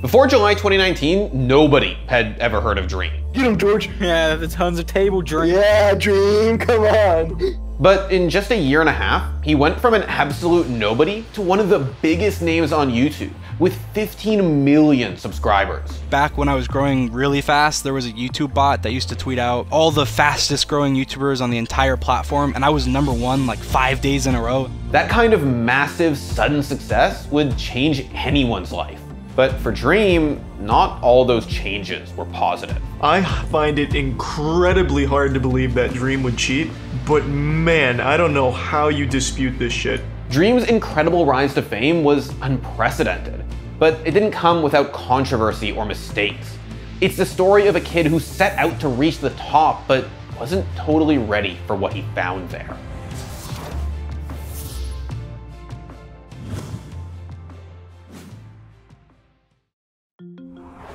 Before July 2019, nobody had ever heard of Dream. Get him, George. Yeah, the tons of table Dream. Yeah, Dream, come on. But in just a year and a half, he went from an absolute nobody to one of the biggest names on YouTube with 15 million subscribers. Back when I was growing really fast, there was a YouTube bot that used to tweet out all the fastest growing YouTubers on the entire platform, and I was number one like five days in a row. That kind of massive, sudden success would change anyone's life. But for Dream, not all those changes were positive. I find it incredibly hard to believe that Dream would cheat, but man, I don't know how you dispute this shit. Dream's incredible rise to fame was unprecedented, but it didn't come without controversy or mistakes. It's the story of a kid who set out to reach the top, but wasn't totally ready for what he found there.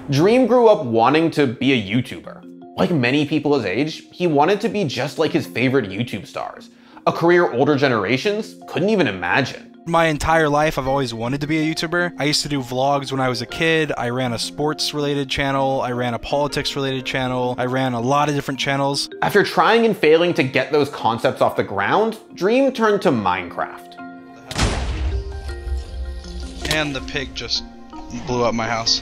Dream grew up wanting to be a YouTuber. Like many people his age, he wanted to be just like his favorite YouTube stars, a career older generations couldn't even imagine. My entire life, I've always wanted to be a YouTuber. I used to do vlogs when I was a kid. I ran a sports related channel. I ran a politics related channel. I ran a lot of different channels. After trying and failing to get those concepts off the ground, Dream turned to Minecraft. And the pig just blew up my house.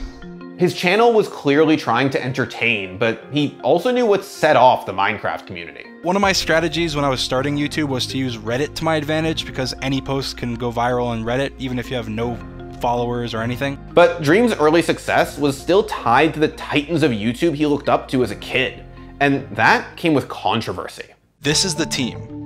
His channel was clearly trying to entertain, but he also knew what set off the Minecraft community. One of my strategies when I was starting YouTube was to use Reddit to my advantage because any post can go viral on Reddit, even if you have no followers or anything. But Dream's early success was still tied to the titans of YouTube he looked up to as a kid, and that came with controversy. This is the team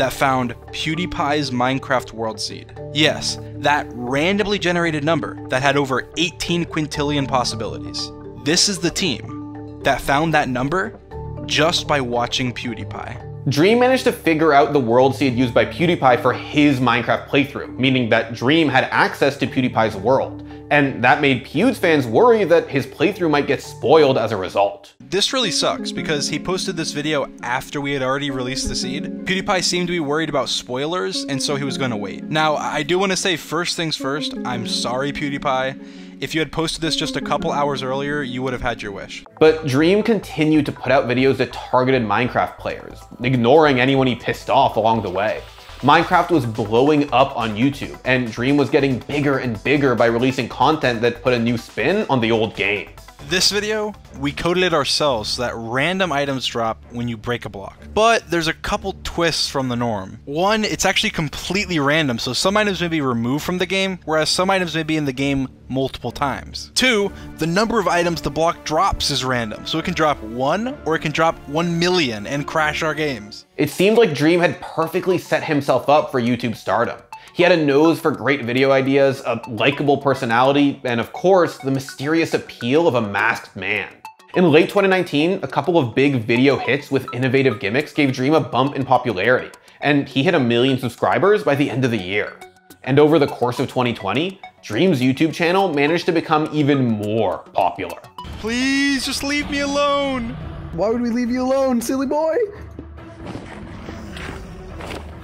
that found PewDiePie's Minecraft World Seed. Yes, that randomly generated number that had over 18 quintillion possibilities. This is the team that found that number just by watching PewDiePie. Dream managed to figure out the world seed used by PewDiePie for his Minecraft playthrough, meaning that Dream had access to PewDiePie's world, and that made Pewds fans worry that his playthrough might get spoiled as a result. This really sucks because he posted this video after we had already released the seed. PewDiePie seemed to be worried about spoilers, and so he was gonna wait. Now, I do want to say first things first, I'm sorry PewDiePie. If you had posted this just a couple hours earlier, you would have had your wish. But Dream continued to put out videos that targeted Minecraft players, ignoring anyone he pissed off along the way. Minecraft was blowing up on YouTube, and Dream was getting bigger and bigger by releasing content that put a new spin on the old game. This video, we coded it ourselves so that random items drop when you break a block. But there's a couple twists from the norm. One, it's actually completely random, so some items may be removed from the game, whereas some items may be in the game multiple times. Two, the number of items the block drops is random, so it can drop one or it can drop one million and crash our games. It seemed like Dream had perfectly set himself up for YouTube stardom. He had a nose for great video ideas, a likable personality, and of course, the mysterious appeal of a masked man. In late 2019, a couple of big video hits with innovative gimmicks gave Dream a bump in popularity, and he hit a million subscribers by the end of the year. And over the course of 2020, Dream's YouTube channel managed to become even more popular. Please just leave me alone! Why would we leave you alone, silly boy?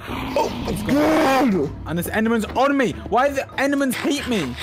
Oh, it's good! And this Enderman's on me. Why do the Endermans hate me?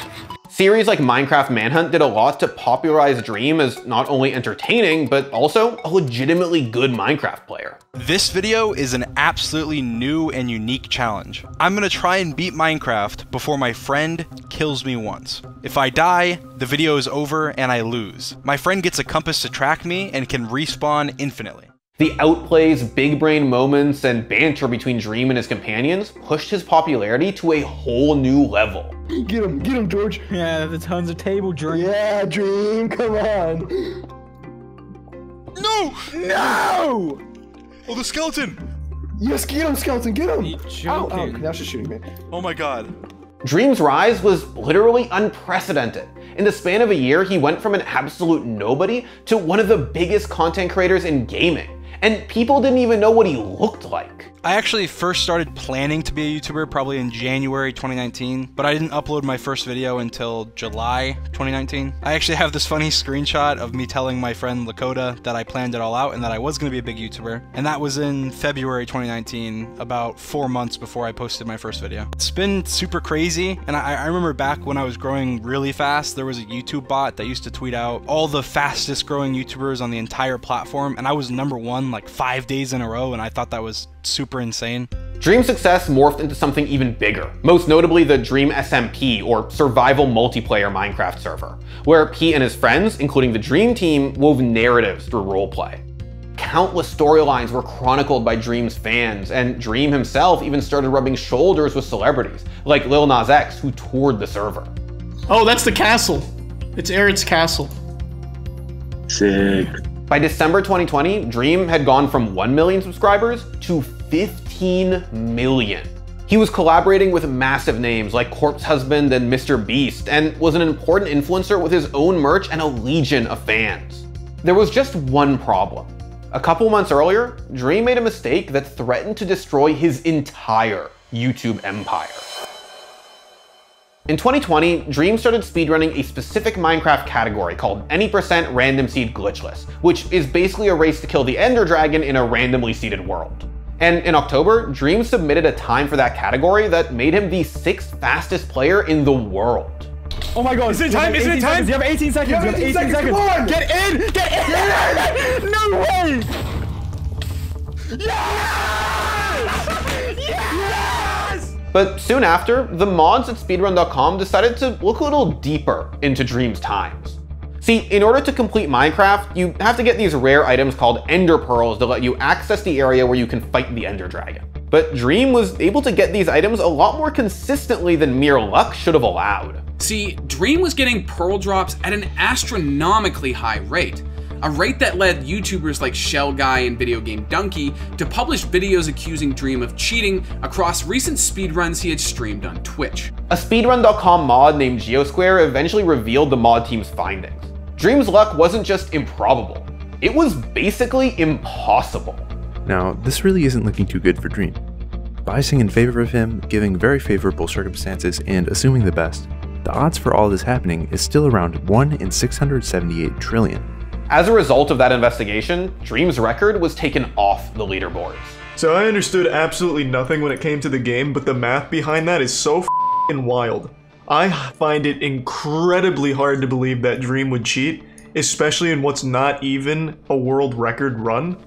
Series like Minecraft Manhunt did a lot to popularize Dream as not only entertaining, but also a legitimately good Minecraft player. This video is an absolutely new and unique challenge. I'm gonna try and beat Minecraft before my friend kills me once. If I die, the video is over and I lose. My friend gets a compass to track me and can respawn infinitely. The outplays, big brain moments, and banter between Dream and his companions pushed his popularity to a whole new level. Get him, get him, George. Yeah, the tons of table Dream. Yeah, Dream, come on. No! No! Oh, the skeleton! Yes, get him, skeleton, get him. He Ow, ow, now she's shooting me. Oh my god. Dream's rise was literally unprecedented. In the span of a year, he went from an absolute nobody to one of the biggest content creators in gaming. And people didn't even know what he looked like. I actually first started planning to be a YouTuber probably in January 2019, but I didn't upload my first video until July 2019. I actually have this funny screenshot of me telling my friend Lakota that I planned it all out and that I was going to be a big YouTuber, and that was in February 2019, about four months before I posted my first video. It's been super crazy, and I, I remember back when I was growing really fast, there was a YouTube bot that used to tweet out all the fastest growing YouTubers on the entire platform, and I was number one like five days in a row, and I thought that was super insane. Dream's success morphed into something even bigger, most notably the Dream SMP, or Survival Multiplayer Minecraft server, where he and his friends, including the Dream Team, wove narratives through roleplay. Countless storylines were chronicled by Dream's fans, and Dream himself even started rubbing shoulders with celebrities, like Lil Nas X, who toured the server. Oh, that's the castle. It's Aerith's castle. Sick. By December 2020, Dream had gone from 1 million subscribers to 15 million. He was collaborating with massive names like Corpse Husband and Mr. Beast, and was an important influencer with his own merch and a legion of fans. There was just one problem. A couple months earlier, Dream made a mistake that threatened to destroy his entire YouTube empire. In 2020, Dream started speedrunning a specific Minecraft category called Any Percent Random Seed Glitchless, which is basically a race to kill the Ender Dragon in a randomly seeded world. And in October, Dream submitted a time for that category that made him the sixth fastest player in the world. Oh my god. Is it time? Is it time? You have 18 seconds. You have 18 seconds. Come on! Get in! Get in! No way! But soon after, the mods at speedrun.com decided to look a little deeper into Dream's times. See, in order to complete Minecraft, you have to get these rare items called Ender Pearls to let you access the area where you can fight the Ender Dragon. But Dream was able to get these items a lot more consistently than mere luck should have allowed. See, Dream was getting pearl drops at an astronomically high rate. A rate that led YouTubers like Shell Guy and Video Game Dunkey to publish videos accusing Dream of cheating across recent speedruns he had streamed on Twitch. A speedrun.com mod named Geosquare eventually revealed the mod team's findings. Dream's luck wasn't just improbable, it was basically impossible. Now, this really isn't looking too good for Dream. Biasing in favor of him, giving very favorable circumstances, and assuming the best, the odds for all this happening is still around 1 in 678 trillion. As a result of that investigation, Dream's record was taken off the leaderboards. So I understood absolutely nothing when it came to the game, but the math behind that is so wild. I find it incredibly hard to believe that Dream would cheat, especially in what's not even a world record run.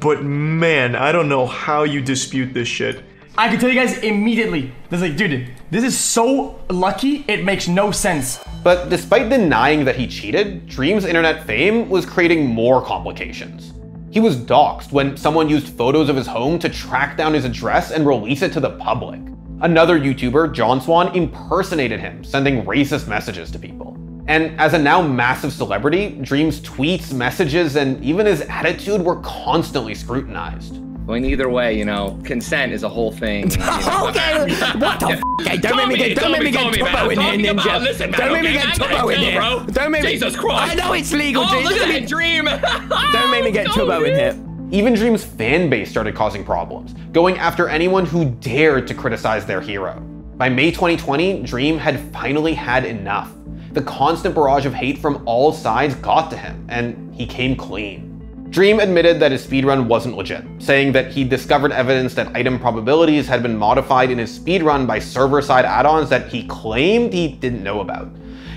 But man, I don't know how you dispute this shit. I can tell you guys immediately. This like, dude, this is so lucky, it makes no sense. But despite denying that he cheated, Dream's internet fame was creating more complications. He was doxxed when someone used photos of his home to track down his address and release it to the public. Another YouTuber, John Swan, impersonated him, sending racist messages to people. And as a now massive celebrity, Dream's tweets, messages, and even his attitude were constantly scrutinized. I mean, either way, you know, consent is a whole thing. You know? okay, what the f? Okay, don't make me get, don't make me get Tubbo in here, Ninja. Listen, don't make me get I Tubbo in here. bro. Don't make me. Jesus Christ. I know it's legal, Oh, G. look Don't at that dream. Don't make me get Tubbo in here. Even Dream's fan base started causing problems, going after anyone who dared to criticize their hero. By May 2020, Dream had finally had enough. The constant barrage of hate from all sides got to him, and he came clean. Dream admitted that his speedrun wasn't legit, saying that he discovered evidence that item probabilities had been modified in his speedrun by server-side add-ons that he claimed he didn't know about.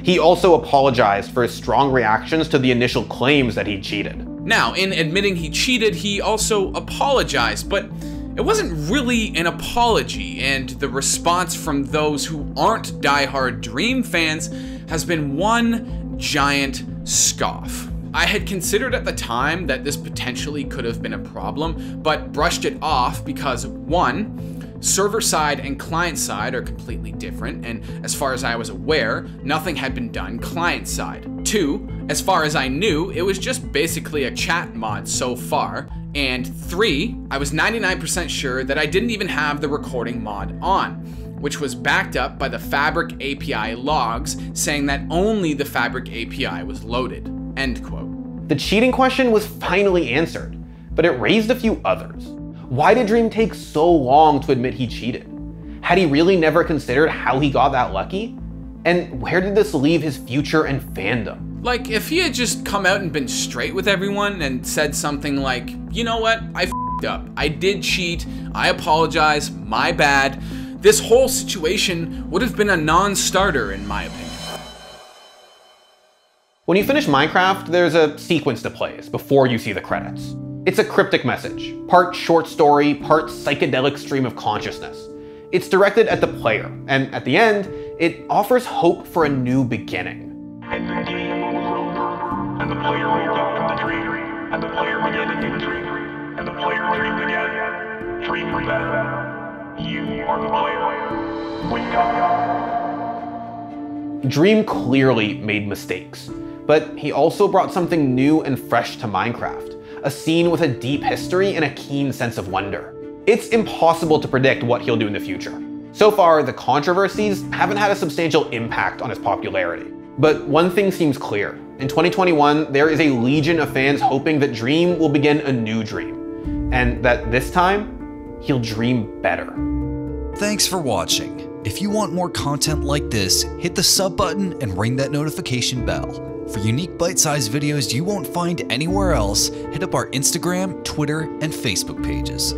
He also apologized for his strong reactions to the initial claims that he cheated. Now, in admitting he cheated, he also apologized, but it wasn't really an apology, and the response from those who aren't diehard Dream fans has been one giant scoff. I had considered at the time that this potentially could have been a problem, but brushed it off because one, server side and client side are completely different, and as far as I was aware, nothing had been done client side. Two, as far as I knew, it was just basically a chat mod so far. And three, I was 99% sure that I didn't even have the recording mod on, which was backed up by the Fabric API logs saying that only the Fabric API was loaded. End quote. The cheating question was finally answered, but it raised a few others. Why did Dream take so long to admit he cheated? Had he really never considered how he got that lucky? And where did this leave his future and fandom? Like, if he had just come out and been straight with everyone and said something like, you know what, I fed up. I did cheat. I apologize. My bad. This whole situation would have been a non starter, in my opinion. When you finish Minecraft, there's a sequence to plays before you see the credits. It's a cryptic message, part short story, part psychedelic stream of consciousness. It's directed at the player, and at the end, it offers hope for a new beginning. And the game was over, and the player woke up from the dream, and the player began a new dream, and the player dreamed again. Dream better. You are the player. Wake up. Dream clearly made mistakes, but he also brought something new and fresh to Minecraft, a scene with a deep history and a keen sense of wonder. It's impossible to predict what he'll do in the future. So far, the controversies haven't had a substantial impact on his popularity. But one thing seems clear. In 2021, there is a legion of fans hoping that Dream will begin a new dream, and that this time, he'll dream better. Thanks for watching. If you want more content like this, hit the sub button and ring that notification bell. For unique bite-sized videos you won't find anywhere else, hit up our Instagram, Twitter, and Facebook pages.